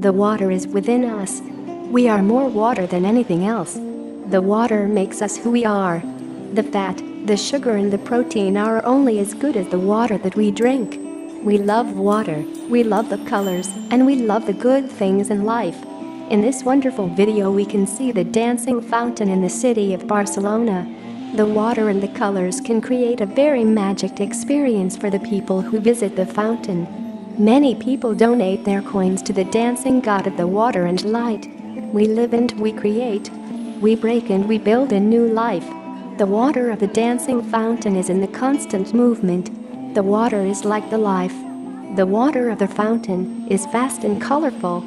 The water is within us. We are more water than anything else. The water makes us who we are. The fat, the sugar and the protein are only as good as the water that we drink. We love water, we love the colors, and we love the good things in life. In this wonderful video we can see the dancing fountain in the city of Barcelona. The water and the colors can create a very magic experience for the people who visit the fountain. Many people donate their coins to the dancing god of the water and light. We live and we create. We break and we build a new life. The water of the dancing fountain is in the constant movement. The water is like the life. The water of the fountain is vast and colorful.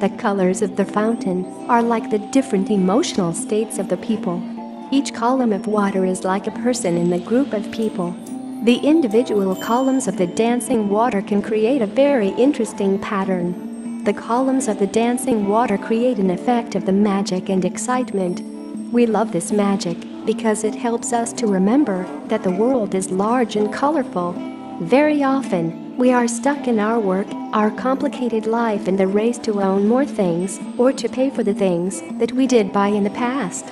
The colors of the fountain are like the different emotional states of the people. Each column of water is like a person in the group of people. The individual columns of the dancing water can create a very interesting pattern. The columns of the dancing water create an effect of the magic and excitement. We love this magic because it helps us to remember that the world is large and colorful. Very often, we are stuck in our work, our complicated life in the race to own more things or to pay for the things that we did buy in the past.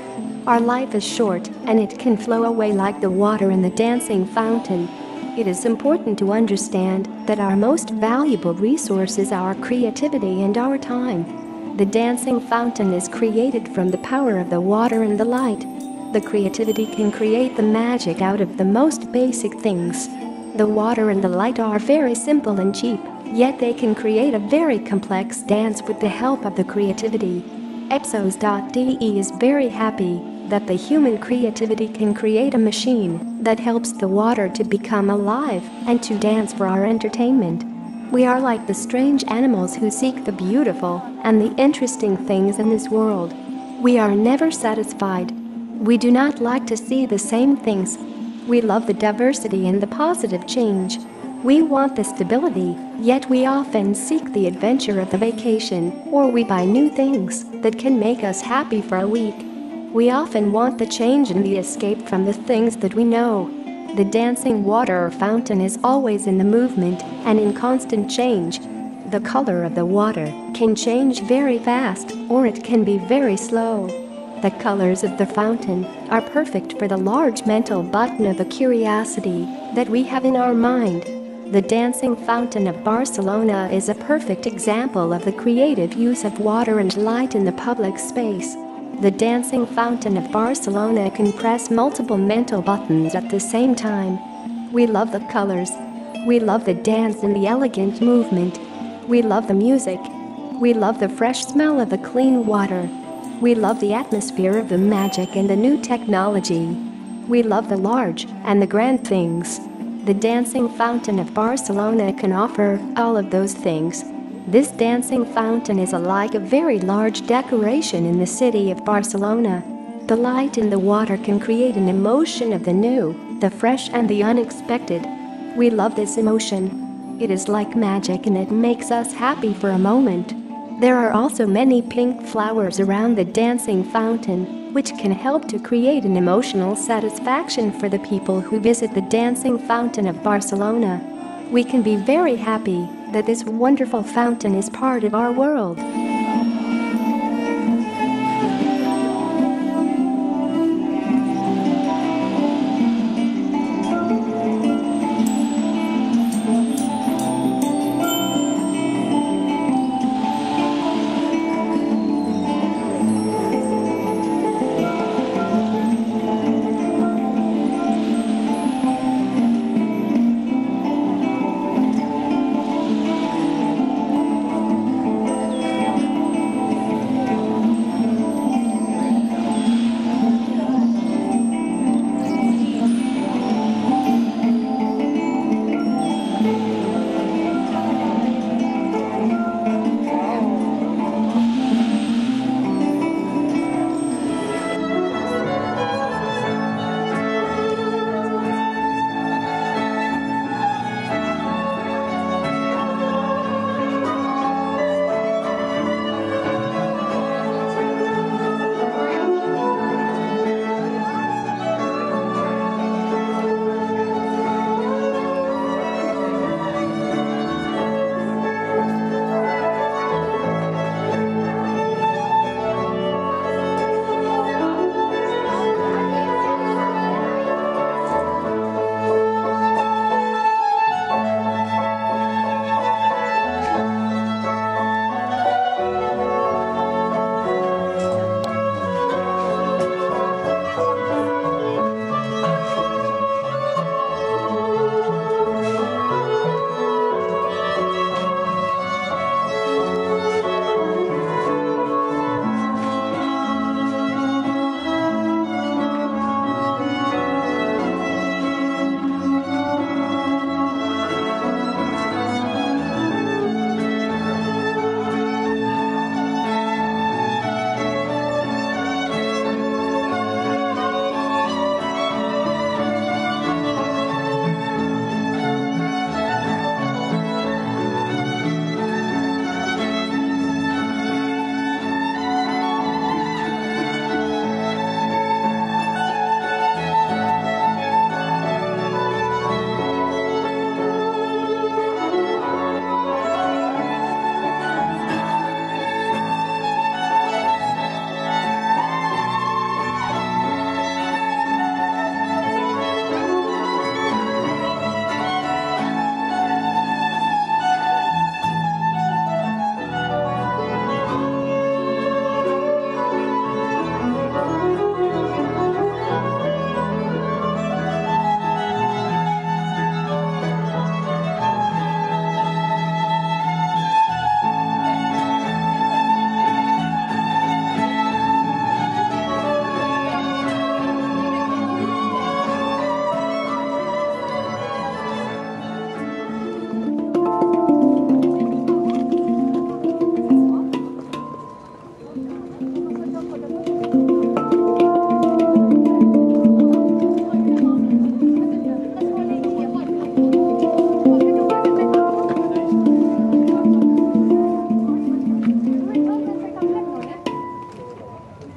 Our life is short and it can flow away like the water in the dancing fountain. It is important to understand that our most valuable resource is our creativity and our time. The dancing fountain is created from the power of the water and the light. The creativity can create the magic out of the most basic things. The water and the light are very simple and cheap, yet they can create a very complex dance with the help of the creativity. Epsos.de is very happy that the human creativity can create a machine that helps the water to become alive and to dance for our entertainment. We are like the strange animals who seek the beautiful and the interesting things in this world. We are never satisfied. We do not like to see the same things. We love the diversity and the positive change. We want the stability, yet we often seek the adventure of the vacation, or we buy new things that can make us happy for a week. We often want the change and the escape from the things that we know. The dancing water fountain is always in the movement and in constant change. The color of the water can change very fast or it can be very slow. The colors of the fountain are perfect for the large mental button of the curiosity that we have in our mind. The Dancing Fountain of Barcelona is a perfect example of the creative use of water and light in the public space. The dancing fountain of Barcelona can press multiple mental buttons at the same time. We love the colors. We love the dance and the elegant movement. We love the music. We love the fresh smell of the clean water. We love the atmosphere of the magic and the new technology. We love the large and the grand things. The dancing fountain of Barcelona can offer all of those things. This dancing fountain is like a very large decoration in the city of Barcelona. The light in the water can create an emotion of the new, the fresh and the unexpected. We love this emotion. It is like magic and it makes us happy for a moment. There are also many pink flowers around the dancing fountain, which can help to create an emotional satisfaction for the people who visit the dancing fountain of Barcelona. We can be very happy that this wonderful fountain is part of our world.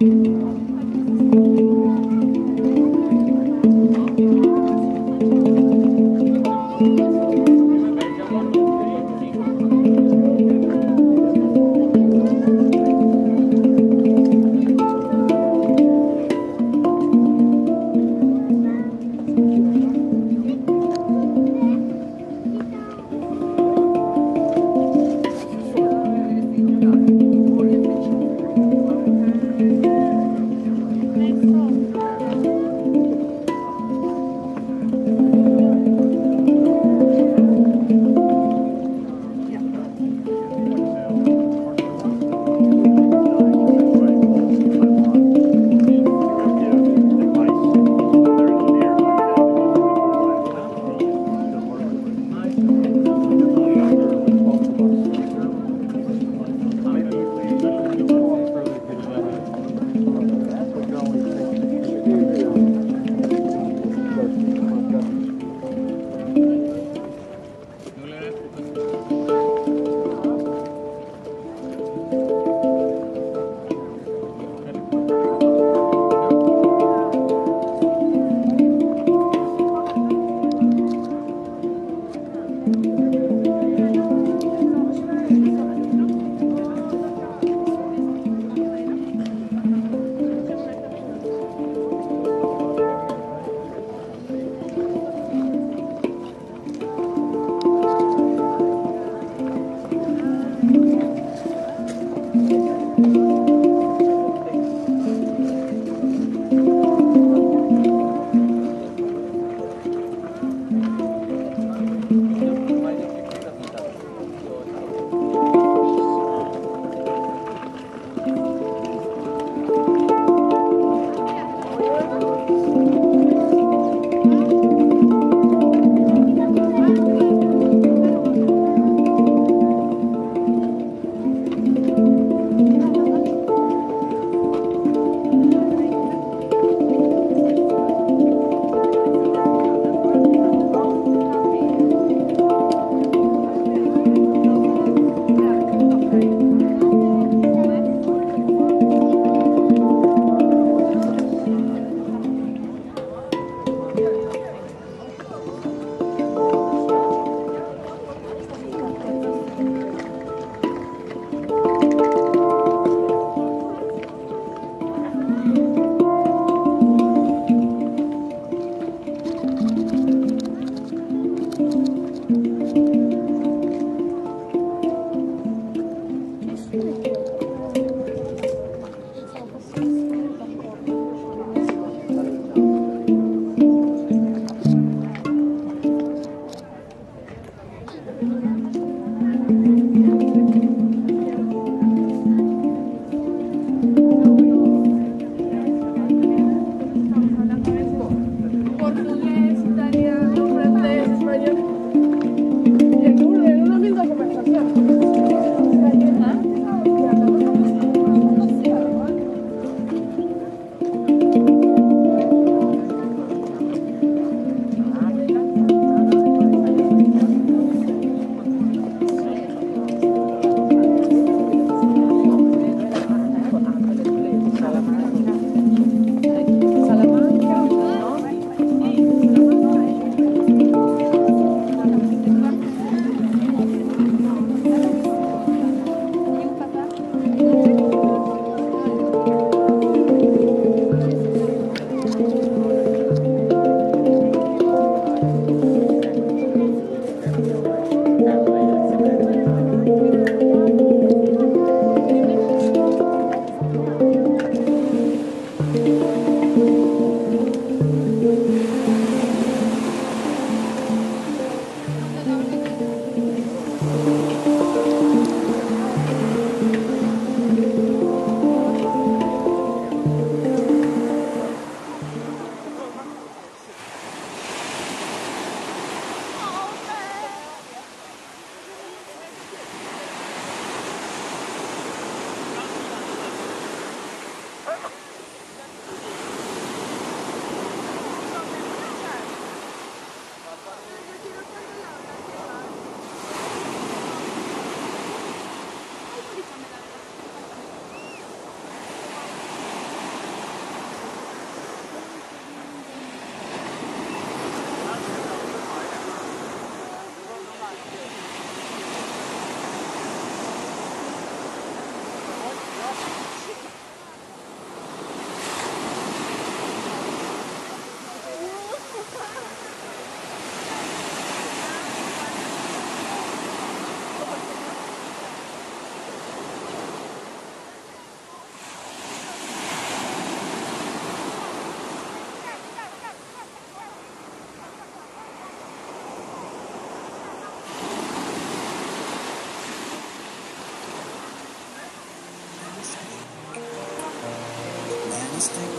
En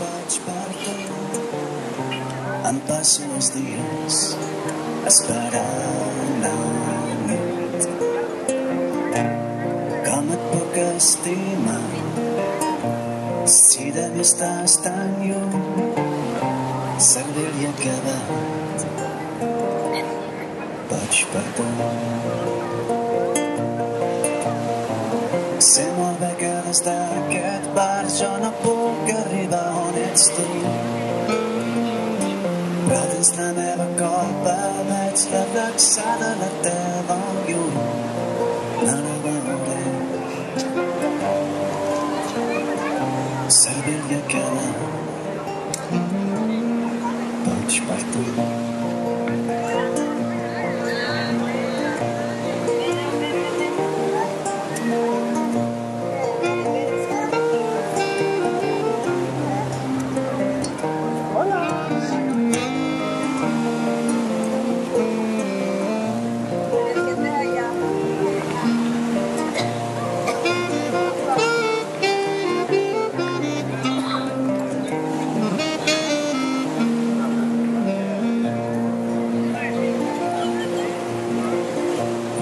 vaig per tu. Em passo els dies esperant la nit. Com et puc estimar si de mi estàs tan lluny? Servir-li acabat vaig per tu. Sé molt bé que des d'aquest bar jo no puc arribar on ets tu. Però dins la meva copa veig reflexada la teva llum. No la veuré. Servir-li a cada vaig per tu.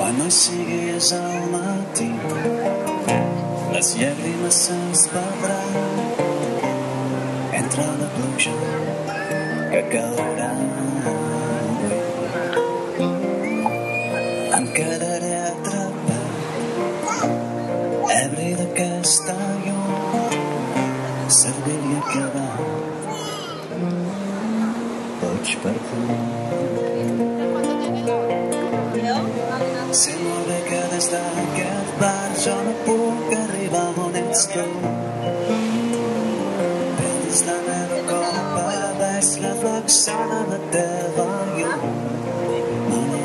Quando chegues ao matinho, las lágrimas se esparran entre la pluja que caurà avui. Em quedaré atrapat, ebri d'aquesta llum, serviria acabar. Pots per tu. Sé molt bé que des d'aquest bar jo no puc arribar on ets tu. Però dins la meva copa veig reflexada la teva llum. Veuré.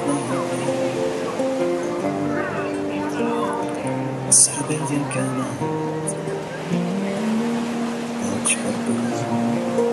Servir-li acabat. Boig per tu.